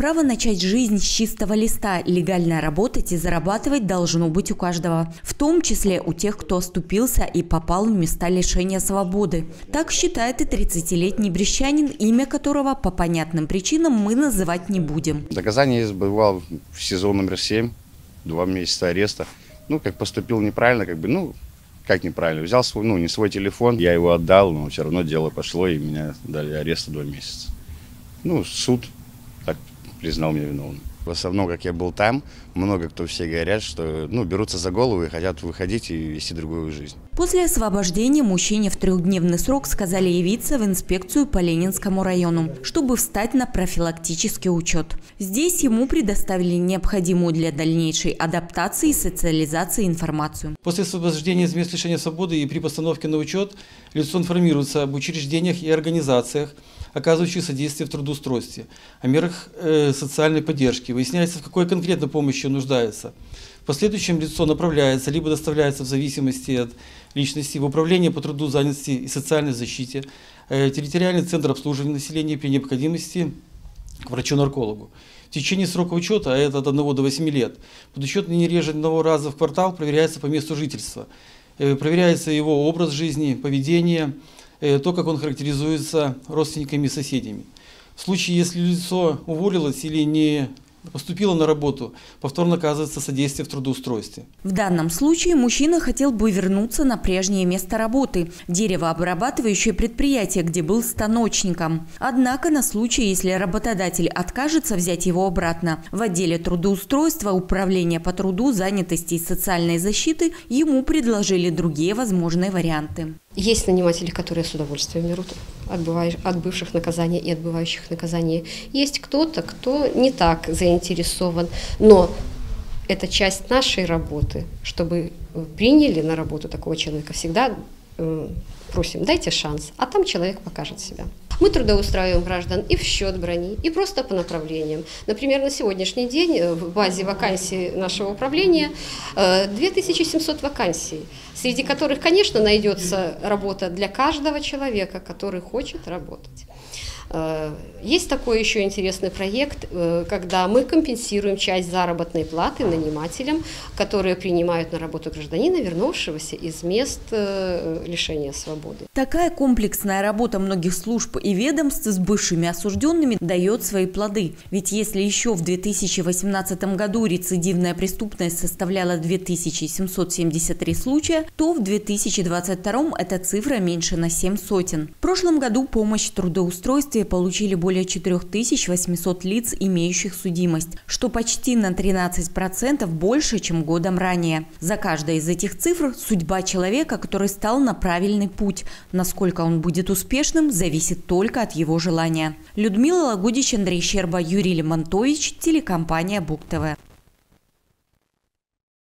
Право начать жизнь с чистого листа, легально работать и зарабатывать должно быть у каждого, в том числе у тех, кто оступился и попал в места лишения свободы. Так считает и 30-летний брещанин, имя которого по понятным причинам мы называть не будем. Наказание избывал в сезон номер 7, два месяца ареста. Ну, как поступил неправильно, как бы, ну, как неправильно, взял свой, ну, не свой телефон, я его отдал, но все равно дело пошло, и меня дали ареста два месяца. Ну, суд признал меня виновным. В основном, как я был там, много кто все говорят, что ну, берутся за голову и хотят выходить и вести другую жизнь. После освобождения мужчине в трехдневный срок сказали явиться в инспекцию по Ленинскому району, чтобы встать на профилактический учет. Здесь ему предоставили необходимую для дальнейшей адаптации и социализации информацию. После освобождения из мест лишения свободы и при постановке на учет лицо информируется об учреждениях и организациях, оказывающих содействие в трудоустройстве, о мерах э, социальной поддержки. Выясняется, в какой конкретно помощи нуждается. В последующем лицо направляется, либо доставляется в зависимости от личности в Управление по труду, занятости и социальной защите, э, территориальный центр обслуживания населения при необходимости к врачу-наркологу. В течение срока учета, а это от 1 до 8 лет, подучет не реже одного раза в квартал проверяется по месту жительства. Э, проверяется его образ жизни, поведение, то, как он характеризуется родственниками и соседями. В случае, если лицо уволилось или не поступила на работу, повторно оказывается содействие в трудоустройстве. В данном случае мужчина хотел бы вернуться на прежнее место работы – деревообрабатывающее предприятие, где был станочником. Однако на случай, если работодатель откажется взять его обратно, в отделе трудоустройства Управления по труду, занятости и социальной защиты ему предложили другие возможные варианты. Есть наниматели, которые с удовольствием берут отбывших наказания и отбывающих наказания. Есть кто-то, кто не так заинтересован, но это часть нашей работы, чтобы приняли на работу такого человека. Всегда э, просим, дайте шанс, а там человек покажет себя. Мы трудоустраиваем граждан и в счет брони, и просто по направлениям. Например, на сегодняшний день э, в базе вакансий нашего управления 2700 э, вакансий, среди которых, конечно, найдется работа для каждого человека, который хочет работать. Э, есть такой еще интересный проект, э, когда мы компенсируем часть заработной платы нанимателям, которые принимают на работу гражданина, вернувшегося из мест э, лишения свободы. Такая комплексная работа многих служб и ведомств с бывшими осужденными дает свои плоды. Ведь если еще в 2018 году рецидивная преступность составляла 2773 случая, то в 2022 эта цифра меньше на 7 сотен. В прошлом году помощь в трудоустройстве следствия получили более 4800 лиц, имеющих судимость, что почти на 13% больше, чем годом ранее. За каждой из этих цифр судьба человека, который стал на правильный путь. Насколько он будет успешным, зависит только от его желания. Людмила Лагудич, Андрей Щерба, Юрий Лемонтович, телекомпания Бук ТВ.